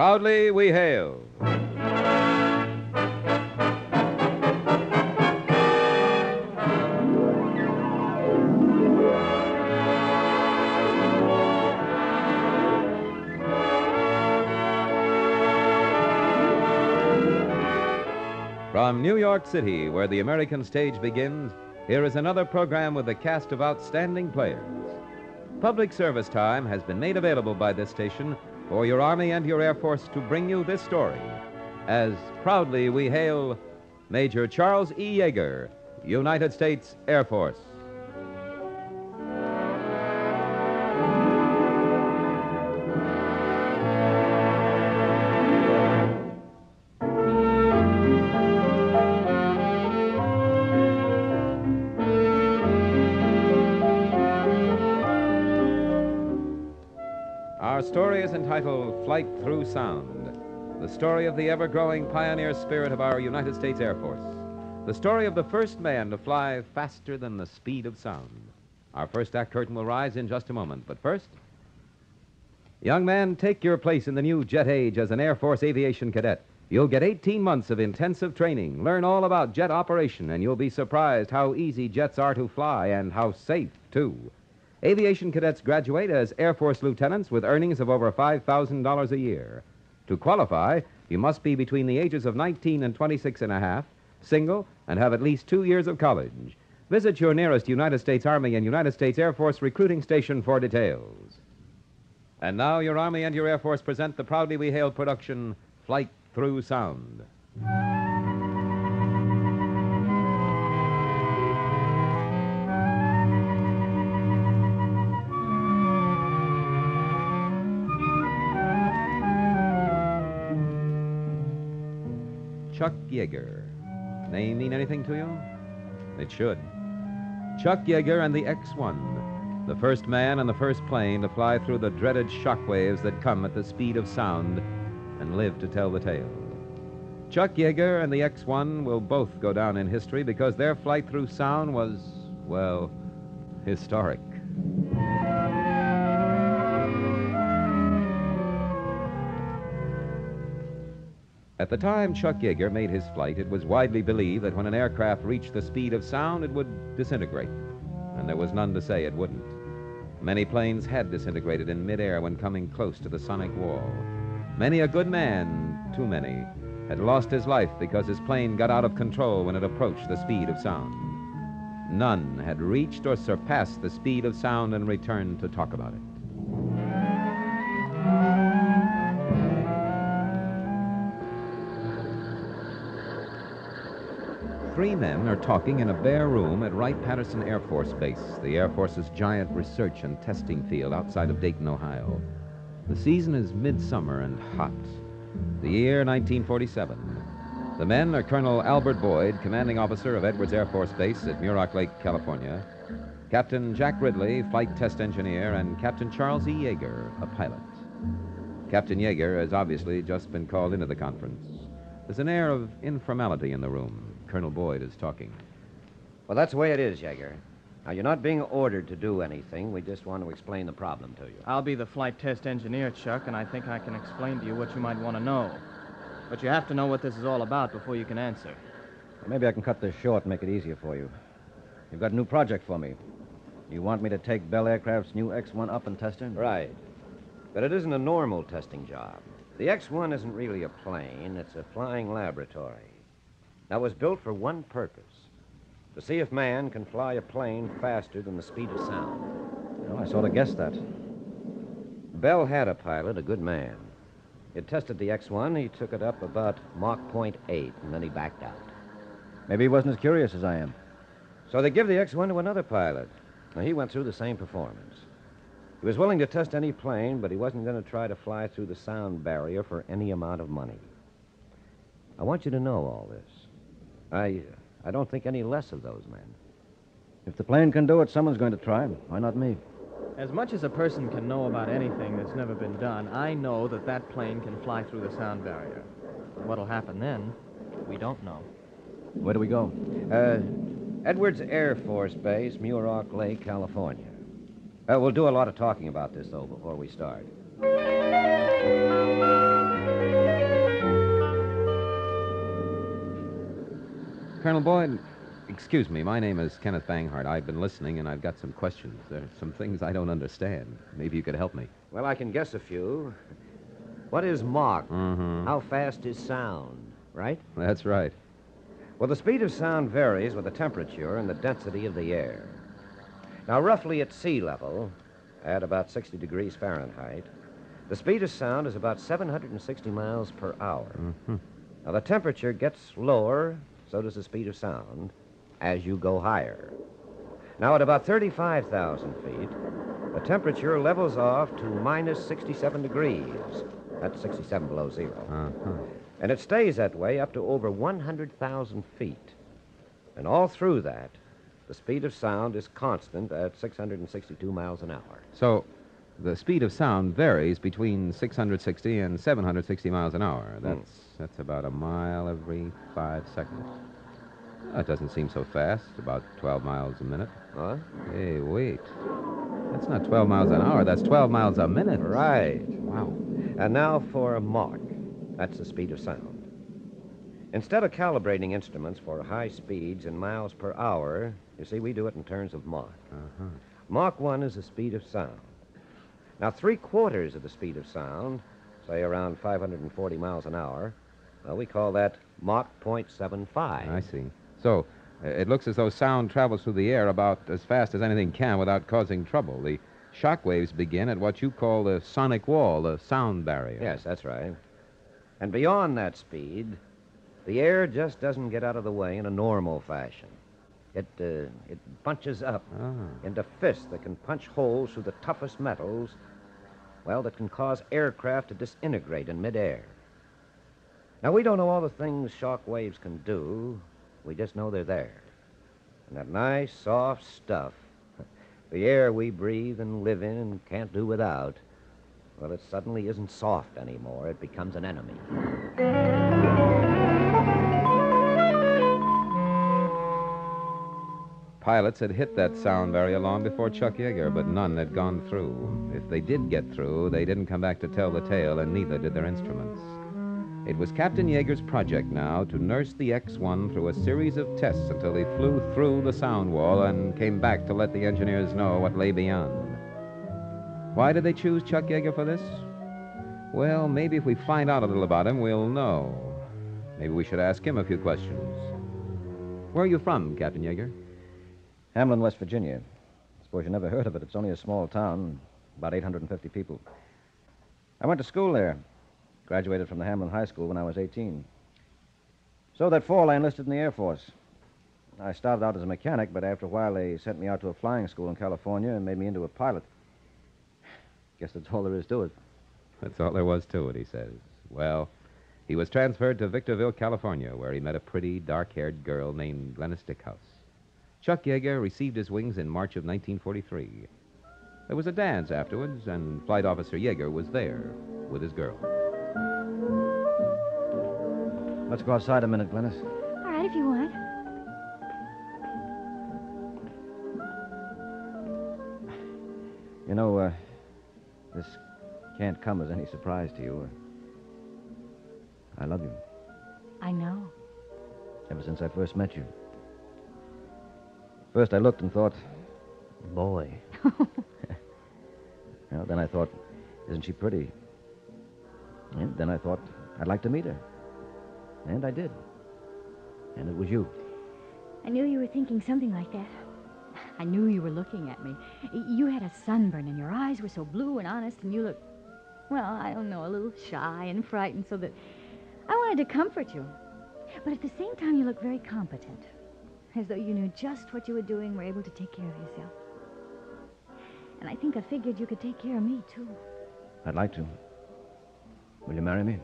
Proudly we hail. From New York City, where the American stage begins, here is another program with a cast of outstanding players. Public service time has been made available by this station for your Army and your Air Force to bring you this story. As proudly we hail Major Charles E. Yeager, United States Air Force. Our story is entitled Flight Through Sound, the story of the ever growing pioneer spirit of our United States Air Force, the story of the first man to fly faster than the speed of sound. Our first act curtain will rise in just a moment, but first, young man, take your place in the new jet age as an Air Force aviation cadet. You'll get 18 months of intensive training, learn all about jet operation, and you'll be surprised how easy jets are to fly and how safe, too. Aviation cadets graduate as Air Force lieutenants with earnings of over $5,000 a year. To qualify, you must be between the ages of 19 and 26 and a half, single, and have at least two years of college. Visit your nearest United States Army and United States Air Force recruiting station for details. And now, your Army and your Air Force present the proudly we hail production, Flight Through Sound. Chuck Yeager. Name mean anything to you? It should. Chuck Yeager and the X 1, the first man and the first plane to fly through the dreaded shock waves that come at the speed of sound and live to tell the tale. Chuck Yeager and the X 1 will both go down in history because their flight through sound was, well, historic. At the time Chuck Yeager made his flight, it was widely believed that when an aircraft reached the speed of sound, it would disintegrate. And there was none to say it wouldn't. Many planes had disintegrated in midair when coming close to the sonic wall. Many a good man, too many, had lost his life because his plane got out of control when it approached the speed of sound. None had reached or surpassed the speed of sound and returned to talk about it. Three men are talking in a bare room at Wright Patterson Air Force Base, the Air Force's giant research and testing field outside of Dayton, Ohio. The season is midsummer and hot. The year 1947. The men are Colonel Albert Boyd, commanding officer of Edwards Air Force Base at Muroc Lake, California, Captain Jack Ridley, flight test engineer, and Captain Charles E. Yeager, a pilot. Captain Yeager has obviously just been called into the conference. There's an air of informality in the room. Colonel Boyd is talking. Well, that's the way it is, Yeager. Now, you're not being ordered to do anything. We just want to explain the problem to you. I'll be the flight test engineer, Chuck, and I think I can explain to you what you might want to know. But you have to know what this is all about before you can answer. Maybe I can cut this short and make it easier for you. You've got a new project for me. You want me to take Bell Aircraft's new X 1 up and test it? Right. But it isn't a normal testing job. The X 1 isn't really a plane, it's a flying laboratory. That was built for one purpose to see if man can fly a plane faster than the speed of sound. Well, I sort of guessed that. Bell had a pilot, a good man. He tested the X 1, he took it up about Mach point 8, and then he backed out. Maybe he wasn't as curious as I am. So they give the X 1 to another pilot. Now, he went through the same performance. He was willing to test any plane, but he wasn't going to try to fly through the sound barrier for any amount of money. I want you to know all this. I, I don't think any less of those men. If the plane can do it, someone's going to try. Why not me? As much as a person can know about anything that's never been done, I know that that plane can fly through the sound barrier. What'll happen then, we don't know. Where do we go? Uh, Edwards Air Force Base, Muroc Lake, California. Uh, we'll do a lot of talking about this, though, before we start. Colonel Boyd, excuse me. My name is Kenneth Banghart. I've been listening, and I've got some questions. There are some things I don't understand. Maybe you could help me. Well, I can guess a few. What is Mach? Mm-hmm. How fast is sound, right? That's right. Well, the speed of sound varies with the temperature and the density of the air. Now, roughly at sea level, at about 60 degrees Fahrenheit, the speed of sound is about 760 miles per hour. Mm-hmm. Now, the temperature gets lower, so does the speed of sound, as you go higher. Now, at about 35,000 feet, the temperature levels off to minus 67 degrees. That's 67 below zero. Uh-huh. And it stays that way up to over 100,000 feet. And all through that, the speed of sound is constant at 662 miles an hour. So, the speed of sound varies between 660 and 760 miles an hour. That's that's about a mile every five seconds. That doesn't seem so fast. About 12 miles a minute. Huh? Hey, wait. That's not 12 miles an hour. That's 12 miles a minute. Right. Wow. And now for a Mach. That's the speed of sound. Instead of calibrating instruments for high speeds in miles per hour, you see, we do it in terms of Mach. Uh-huh. Mach 1 is the speed of sound. Now, three quarters of the speed of sound, say around 540 miles an hour, well, we call that Mach 0.75. I see. So, uh, it looks as though sound travels through the air about as fast as anything can without causing trouble. The shock waves begin at what you call the sonic wall, the sound barrier. Yes, that's right. And beyond that speed, the air just doesn't get out of the way in a normal fashion. It, uh, it bunches up Ah. into fists that can punch holes through the toughest metals, well, that can cause aircraft to disintegrate in midair. Now, we don't know all the things shock waves can do. We just know they're there. And that nice, soft stuff, the air we breathe and live in and can't do without, well, it suddenly isn't soft anymore. It becomes an enemy. Pilots had hit that sound barrier long before Chuck Yeager, but none had gone through. If they did get through, they didn't come back to tell the tale, and neither did their instruments. It was Captain Yeager's project now to nurse the X 1 through a series of tests until he flew through the sound wall and came back to let the engineers know what lay beyond. Why did they choose Chuck Yeager for this? Well, maybe if we find out a little about him, we'll know. Maybe we should ask him a few questions. Where are you from, Captain Yeager? Hamlin, West Virginia. I Suppose you never heard of it. It's only a small town, about 850 people. I went to school there. Graduated from the Hamlin High School when I was 18. So that fall, I enlisted in the Air Force. I started out as a mechanic, but after a while, they sent me out to a flying school in California and made me into a pilot. Guess that's all there is to it. That's all there was to it, he says. Well, he was transferred to Victorville, California, where he met a pretty, dark haired girl named Glennis Dickhouse. Chuck Yeager received his wings in March of 1943. There was a dance afterwards, and Flight Officer Yeager was there with his girl. Let's go outside a minute, Glennis. All right, if you want. You know, uh, this can't come as any surprise to you. I love you I know. ever since I first met you. First, I looked and thought, boy. well, then I thought, isn't she pretty? And then I thought, I'd like to meet her. And I did. And it was you. I knew you were thinking something like that. I knew you were looking at me. You had a sunburn, and your eyes were so blue and honest, and you looked, well, I don't know, a little shy and frightened, so that I wanted to comfort you. But at the same time, you looked very competent, as though you knew just what you were doing, were able to take care of yourself. And I think I figured you could take care of me, too. I'd like to. Will you marry me?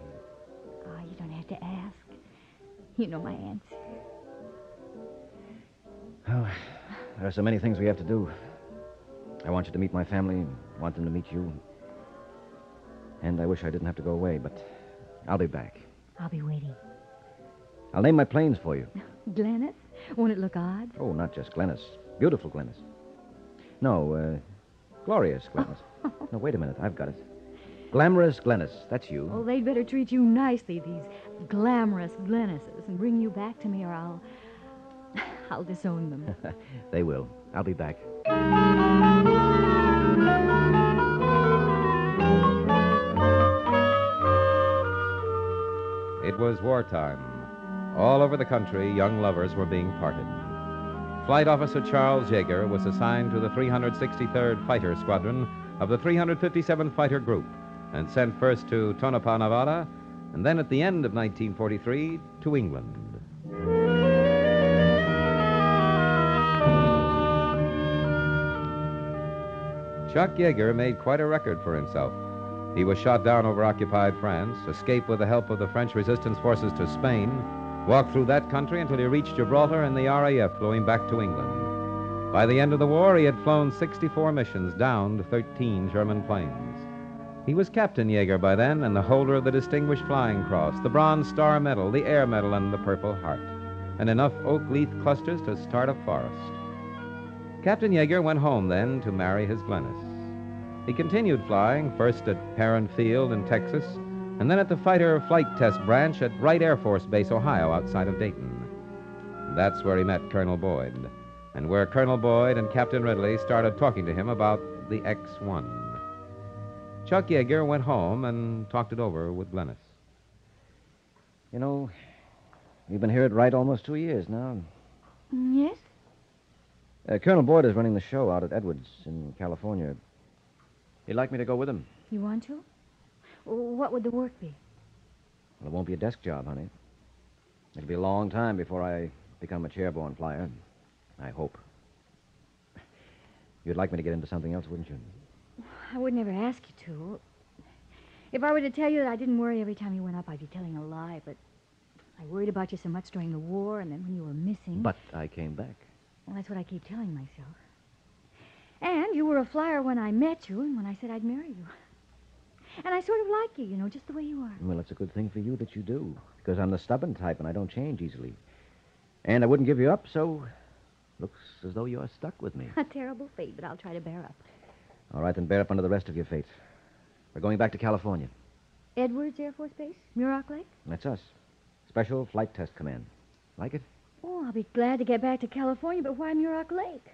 Oh, you don't have to ask. You know my answer. Oh, there are so many things we have to do. I want you to meet my family, want them to meet you. And I wish I didn't have to go away, but I'll be back. I'll be waiting. I'll name my planes for you. Glennis, won't it look odd? Oh, not just Glennis. Beautiful Glennis. No, uh, glorious Glennis. no, wait a minute. I've got it. Glamorous Glennis. That's you. Oh, they'd better treat you nicely, these glamorous Glennises, and bring you back to me, or I'll, I'll disown them. they will. I'll be back. It was wartime. All over the country, young lovers were being parted. Flight Officer Charles Yeager was assigned to the 363rd Fighter Squadron of the 357 Fighter Group and sent first to Tonopah, Nevada, and then at the end of 1943 to England. Chuck Yeager made quite a record for himself. He was shot down over occupied France, escaped with the help of the French resistance forces to Spain, walked through that country until he reached Gibraltar and the RAF flew him back to England. By the end of the war, he had flown 64 missions, downed 13 German planes. He was Captain Yeager by then and the holder of the Distinguished Flying Cross, the Bronze Star Medal, the Air Medal, and the Purple Heart, and enough oak leaf clusters to start a forest. Captain Yeager went home then to marry his Glennis. He continued flying, first at Perrin Field in Texas, and then at the Fighter Flight Test Branch at Wright Air Force Base, Ohio, outside of Dayton. That's where he met Colonel Boyd, and where Colonel Boyd and Captain Ridley started talking to him about the X 1. Chuck Yeager went home and talked it over with Glennis. You know, we've been here at Wright almost two years now. Yes? Uh, Colonel Boyd is running the show out at Edwards in California. He'd like me to go with him. You want to? What would the work be? Well, it won't be a desk job, honey. It'll be a long time before I become a chairborne flyer. I hope. You'd like me to get into something else, wouldn't you? I would never ask you to. If I were to tell you that I didn't worry every time you went up, I'd be telling a lie, but I worried about you so much during the war and then when you were missing. But I came back. Well, that's what I keep telling myself. And you were a flyer when I met you and when I said I'd marry you. And I sort of like you, you know, just the way you are. Well, it's a good thing for you that you do, because I'm the stubborn type and I don't change easily. And I wouldn't give you up, so looks as though you're stuck with me. A terrible fate, but I'll try to bear up. All right, then bear up under the rest of your fate. We're going back to California. Edwards Air Force Base? Muroc Lake? That's us. Special Flight Test Command. Like it? Oh, I'll be glad to get back to California, but why Muroc Lake?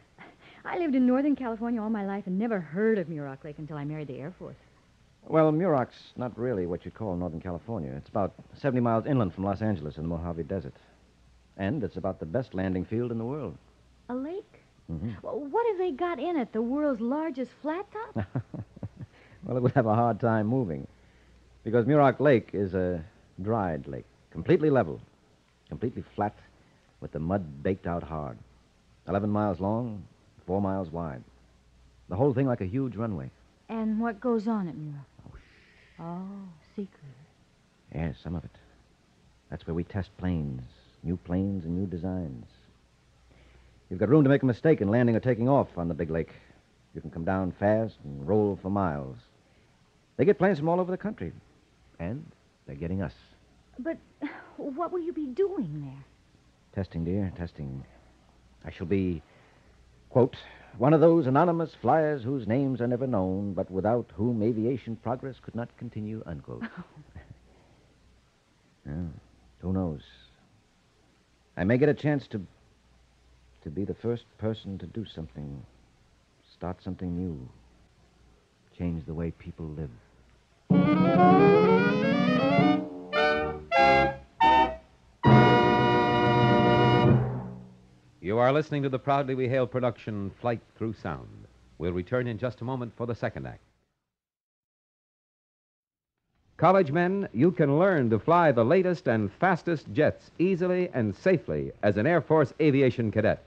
I lived in Northern California all my life and never heard of Muroc Lake until I married the Air Force. Well, Muroc's not really what you'd call Northern California. It's about 70 miles inland from Los Angeles in the Mojave Desert. And it's about the best landing field in the world. A lake? Mm-hmm. Well, what have they got in it? The world's largest flat top? well, it would have a hard time moving. Because Muroc Lake is a dried lake, completely level, completely flat, with the mud baked out hard. 11 miles long, 4 miles wide. The whole thing like a huge runway. and what goes on at Muroc? Oh, secret. Yes, some of it. That's where we test planes, new planes and new designs. You've got room to make a mistake in landing or taking off on the big lake. You can come down fast and roll for miles. They get planes from all over the country. And they're getting us. But what will you be doing there? Testing, dear, testing. I shall be, quote, one of those anonymous flyers whose names are never known, but without whom aviation progress could not continue, unquote. Oh. Yeah, who knows? I may get a chance to to be the first person to do something, start something new, change the way people live. You are listening to the Proudly We Hail production, Flight Through Sound. We'll return in just a moment for the second act. College men, you can learn to fly the latest and fastest jets easily and safely as an Air Force aviation cadet.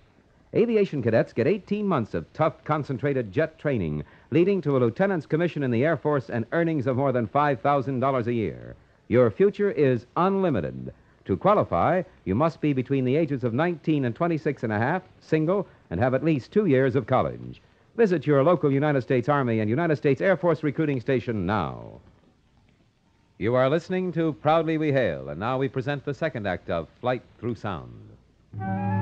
Aviation cadets get 18 months of tough, concentrated jet training, leading to a lieutenant's commission in the Air Force and earnings of more than $5,000 a year. Your future is unlimited. To qualify, you must be between the ages of 19 and 26 and a half, single, and have at least two years of college. Visit your local United States Army and United States Air Force recruiting station now. You are listening to Proudly We Hail, and now we present the second act of Flight Through Sound.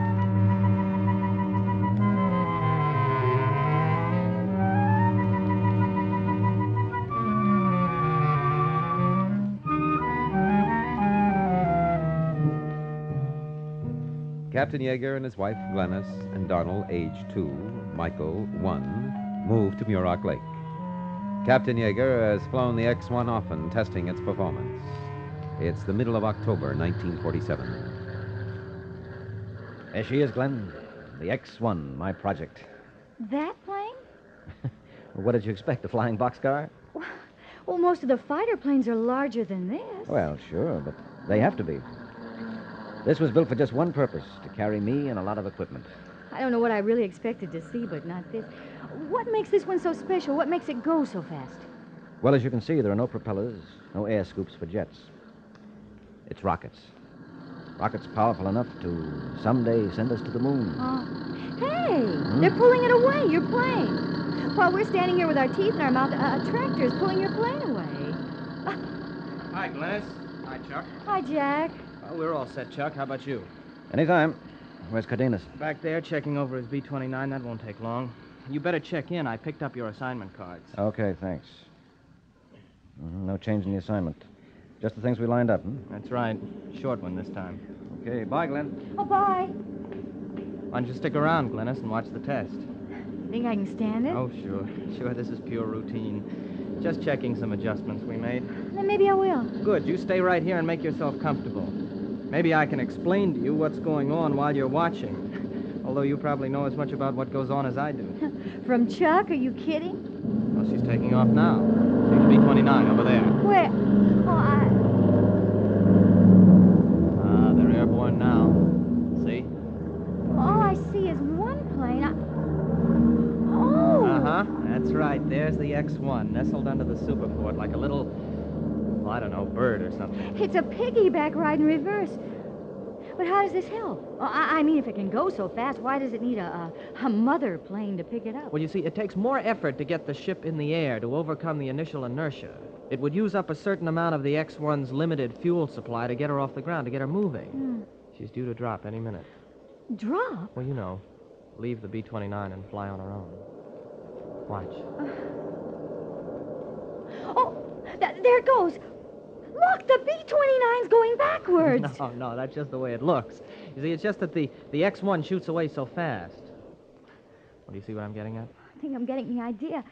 Captain Yeager and his wife Glennis and Donald, age two, Michael, one, moved to Muroc Lake. Captain Yeager has flown the X 1 often, testing its performance. It's the middle of October, 1947. There she is, Glenn. The X 1, my project. That plane? What did you expect? A flying boxcar? Well, most of the fighter planes are larger than this. Well, sure, but they have to be. This was built for just one purpose to carry me and a lot of equipment. I don't know what I really expected to see, but not this. What makes this one so special? What makes it go so fast? Well, as you can see, there are no propellers, no air scoops for jets. It's rockets. Rockets powerful enough to someday send us to the moon. Oh, hey, hmm? they're pulling it away, your plane. While we're standing here with our teeth in our mouth, a, a tractor is pulling your plane away. Hi, Glennis. Hi, Chuck. Hi, Jack. Well, we're all set, Chuck. How about you? Anytime. Where's Cardenas? Back there, checking over his B 29. That won't take long. You better check in. I picked up your assignment cards. Okay, thanks. Mhm, No change in the assignment. Just the things we lined up, hmm? That's right. Short one this time. Okay, bye, Glenn. Oh, bye. Why don't you stick around, Glennis, and watch the test? Think I can stand it? Oh, sure. Sure, this is pure routine. Just checking some adjustments we made. Then maybe I will. Good. You stay right here and make yourself comfortable. Maybe I can explain to you what's going on while you're watching. Although you probably know as much about what goes on as I do. From Chuck? Are you kidding? Well, she's taking off now. See the B-29 over there. Where? Oh, I. Ah, they're airborne now. See? All I see is one plane. I... Oh. Uh-huh. That's right. There's the X-1 nestled under the Superfort like a little, I don't know, bird or something. It's a piggyback ride in reverse. But how does this help? I, I mean, if it can go so fast, why does it need a, a, a mother plane to pick it up? Well, you see, it takes more effort to get the ship in the air to overcome the initial inertia. It would use up a certain amount of the X-1's limited fuel supply to get her off the ground, to get her moving. Hmm. She's due to drop any minute. Drop? Well, you know, leave the B-29 and fly on her own. Watch. Oh, th- there it goes. Look, the B-29's going backwards. No, no, that's just the way it looks. You see, it's just that the, the X-1 shoots away so fast. Well, do you see what I'm getting at? I think I'm getting the idea.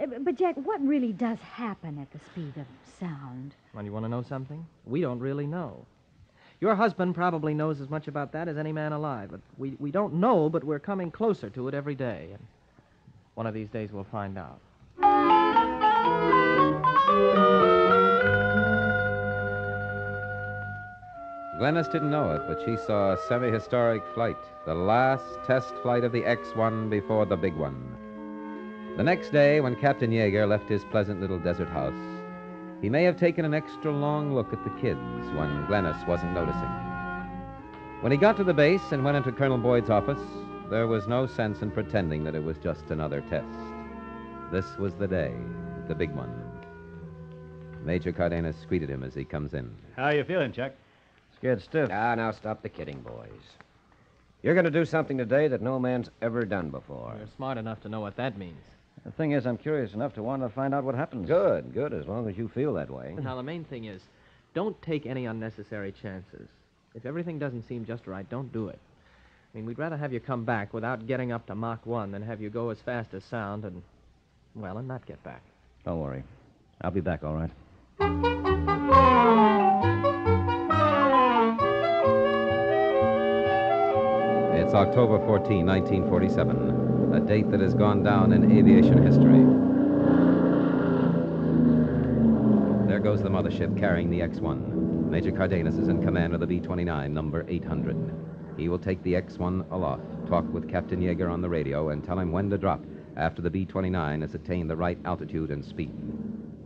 Uh, But, Jack, what really does happen at the speed of sound? Well, you want to know something? We don't really know. Your husband probably knows as much about that as any man alive, but we, we don't know, but we're coming closer to it every day. And one of these days we'll find out. Glennis didn't know it, but she saw a semi historic flight, the last test flight of the X 1 before the big one. The next day, when Captain Yeager left his pleasant little desert house, he may have taken an extra long look at the kids when Glennis wasn't noticing. When he got to the base and went into Colonel Boyd's office, there was no sense in pretending that it was just another test. This was the day, the big one. Major Cardenas greeted him as he comes in. How you feeling, Chuck? Scared stiff. Ah, now stop the kidding, boys. You're going to do something today that no man's ever done before. You're smart enough to know what that means. The thing is, I'm curious enough to want to find out what happens. Good, good, as long as you feel that way. Now, the main thing is, don't take any unnecessary chances. If everything doesn't seem just right, don't do it. I mean, we'd rather have you come back without getting up to Mach 1 than have you go as fast as sound and, well, and not get back. Don't worry. I'll be back, all right. It's October 14, 1947, a date that has gone down in aviation history. There goes the mothership carrying the X 1. Major Cardenas is in command of the B 29, number 800. He will take the X 1 aloft, talk with Captain Yeager on the radio, and tell him when to drop after the B 29 has attained the right altitude and speed.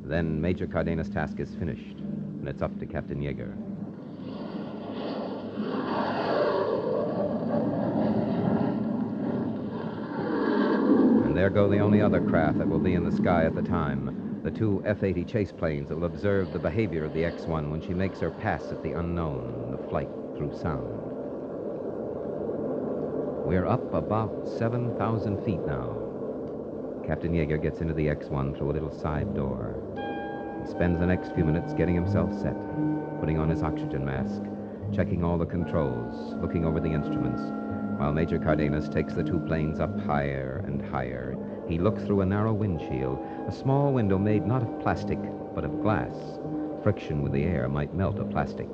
Then Major Cardenas' task is finished, and it's up to Captain Yeager. There go the only other craft that will be in the sky at the time the two F 80 chase planes that will observe the behavior of the X 1 when she makes her pass at the unknown, the flight through sound. We're up about 7,000 feet now. Captain Yeager gets into the X 1 through a little side door. He spends the next few minutes getting himself set, putting on his oxygen mask, checking all the controls, looking over the instruments, while Major Cardenas takes the two planes up higher and higher. He looks through a narrow windshield, a small window made not of plastic, but of glass. Friction with the air might melt a plastic.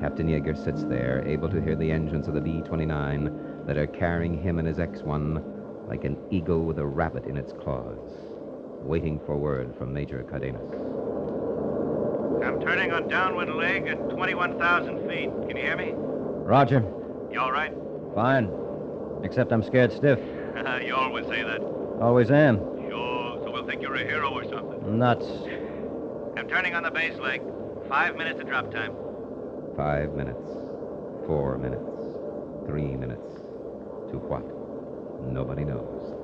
Captain Yeager sits there, able to hear the engines of the B 29 that are carrying him and his X 1 like an eagle with a rabbit in its claws, waiting for word from Major Cardenas. I'm turning on downwind leg at 21,000 feet. Can you hear me? Roger. You all right? Fine. Except I'm scared stiff. you always say that. Always am. Sure, so we'll think you're a hero or something. Nuts. I'm turning on the base leg. Five minutes of drop time. Five minutes, four minutes, three minutes. To what? Nobody knows.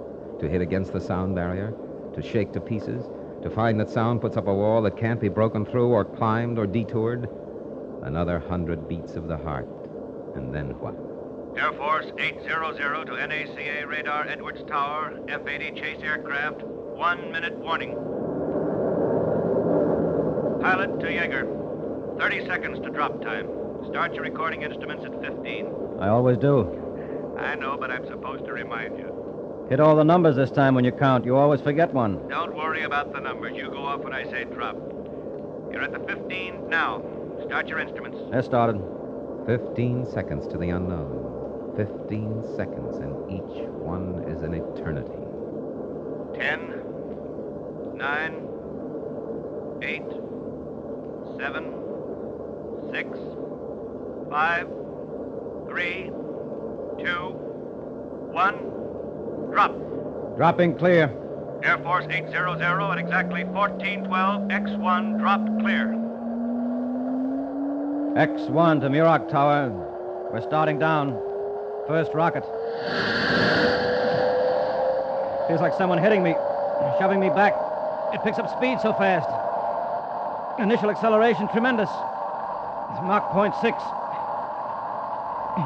To hit against the sound barrier? To shake to pieces? To find that sound puts up a wall that can't be broken through or climbed or detoured? Another hundred beats of the heart. And then what? Air Force 800 to NACA radar Edwards Tower, F 80 chase aircraft. One minute warning. Pilot to Yeager. 30 seconds to drop time. Start your recording instruments at 15. I always do. I know, but I'm supposed to remind you. Hit all the numbers this time when you count. You always forget one. Don't worry about the numbers. You go off when I say drop. You're at the 15 now. Start your instruments. They're started. Fifteen seconds to the unknown. Fifteen seconds, and each one is an eternity. 10, 9, 8, 7, 6, 5, 3, 2, 1, drop. Dropping clear. Air Force 800 at exactly 1412, X1 dropped clear. X1 to Muroc Tower. We're starting down. First rocket. Feels like someone hitting me, shoving me back. It picks up speed so fast. Initial acceleration tremendous. Mach point six.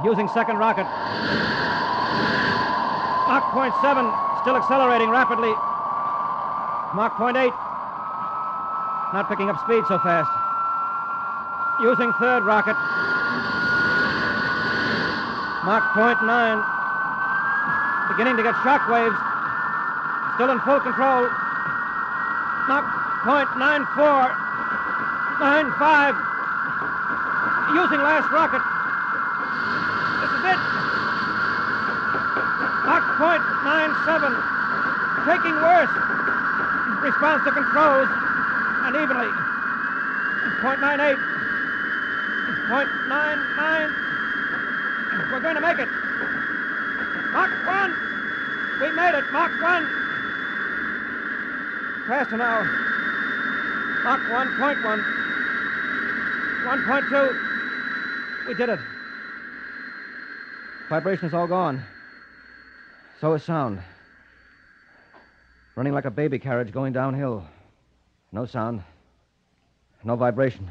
Using second rocket. Mach point seven, still accelerating rapidly. Mach point eight. Not picking up speed so fast. Using third rocket. Mach point nine. Beginning to get shock waves. Still in full control. Mach point nine four. Nine. Using last rocket. This is it. Mach point nine seven. Taking worse. Response to controls unevenly. Point nine eight. Point nine nine. We're going to make it. Mach one. We made it. Mach one. Faster now. Mach one point one. One point two. We did it. Vibration is all gone. So is sound. Running like a baby carriage going downhill. No sound. No vibration.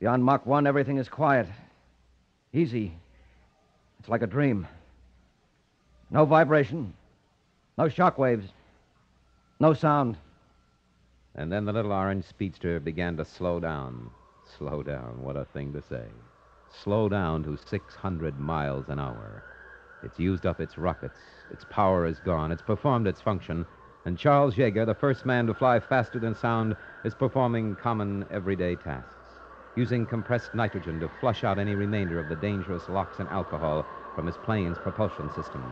Beyond Mach 1, everything is quiet. Easy. It's like a dream. No vibration. No shock waves. No sound. And then the little orange speedster began to slow down. Slow down. What a thing to say. Slow down to 600 miles an hour. It's used up its rockets. Its power is gone. It's performed its function. And Charles Yeager, the first man to fly faster than sound, is performing common everyday tasks, using compressed nitrogen to flush out any remainder of the dangerous LOX and alcohol from his plane's propulsion system.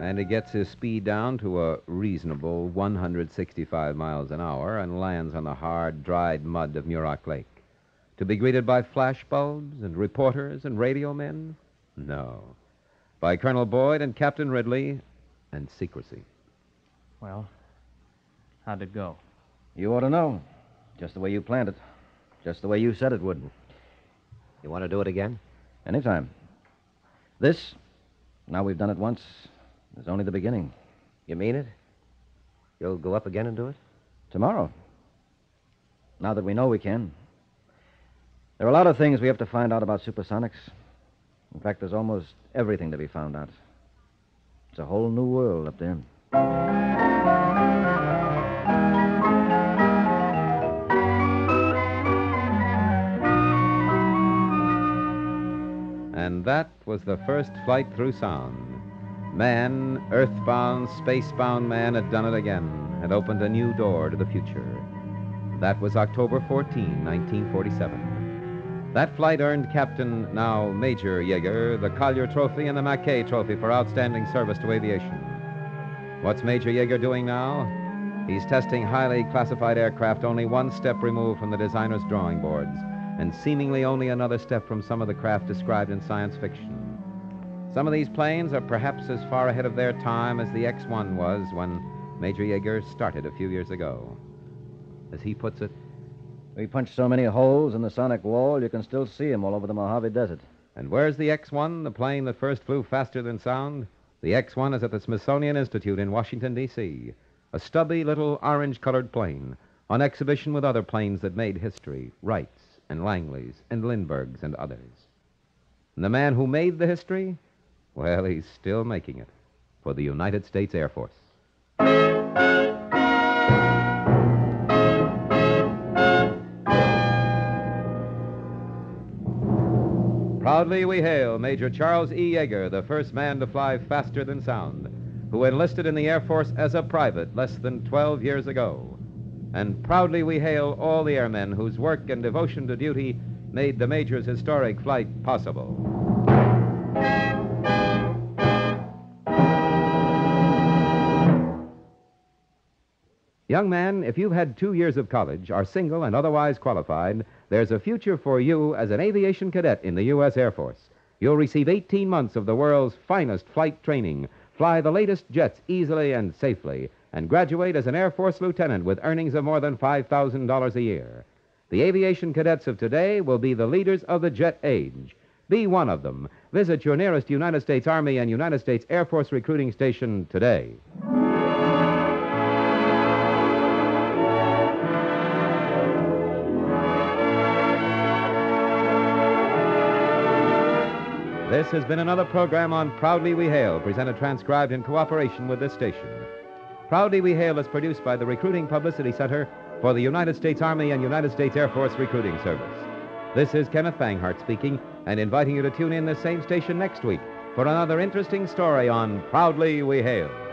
And he gets his speed down to a reasonable 165 miles an hour and lands on the hard, dried mud of Muroc Lake. To be greeted by flash bulbs and reporters and radio men? No. By Colonel Boyd and Captain Ridley and secrecy. Well, how'd it go? You ought to know. Just the way you planned it. Just the way you said it would. You want to do it again? Anytime. This, now we've done it once, is only the beginning. You mean it? You'll go up again and do it? Tomorrow. Now that we know we can. There are a lot of things we have to find out about supersonics. In fact, there's almost everything to be found out. It's a whole new world up there. And that was the first flight through sound. Man, earthbound, spacebound man, had done it again, had opened a new door to the future. That was October 14, 1947. That flight earned Captain, now Major Yeager, the Collier Trophy and the Mackay Trophy for outstanding service to aviation. What's Major Yeager doing now? He's testing highly classified aircraft only one step removed from the designer's drawing boards, and seemingly only another step from some of the craft described in science fiction. Some of these planes are perhaps as far ahead of their time as the X 1 was when Major Yeager started a few years ago. As he puts it, We punched so many holes in the sonic wall, you can still see 'em all over the Mojave Desert. and where's the X 1, the plane that first flew faster than sound? The X 1 is at the Smithsonian Institute in Washington, D.C. A stubby little orange colored plane on exhibition with other planes that made history Wrights and Langleys and Lindberghs and others. And the man who made the history? Well, he's still making it for the United States Air Force. Proudly we hail Major Charles E. Yeager, the first man to fly faster than sound, who enlisted in the Air Force as a private less than 12 years ago. And proudly we hail all the airmen whose work and devotion to duty made the Major's historic flight possible. Young man, if you've had two years of college, are single and otherwise qualified, there's a future for you as an aviation cadet in the U.S. Air Force. You'll receive 18 months of the world's finest flight training, fly the latest jets easily and safely, and graduate as an Air Force lieutenant with earnings of more than $5,000 a year. The aviation cadets of today will be the leaders of the jet age. Be one of them. Visit your nearest United States Army and United States Air Force recruiting station today. This has been another program on Proudly We Hail, presented transcribed in cooperation with this station. Proudly We Hail is produced by the Recruiting Publicity Center for the United States Army and United States Air Force Recruiting Service. This is Kenneth Banghart speaking and inviting you to tune in this same station next week for another interesting story on Proudly We Hail.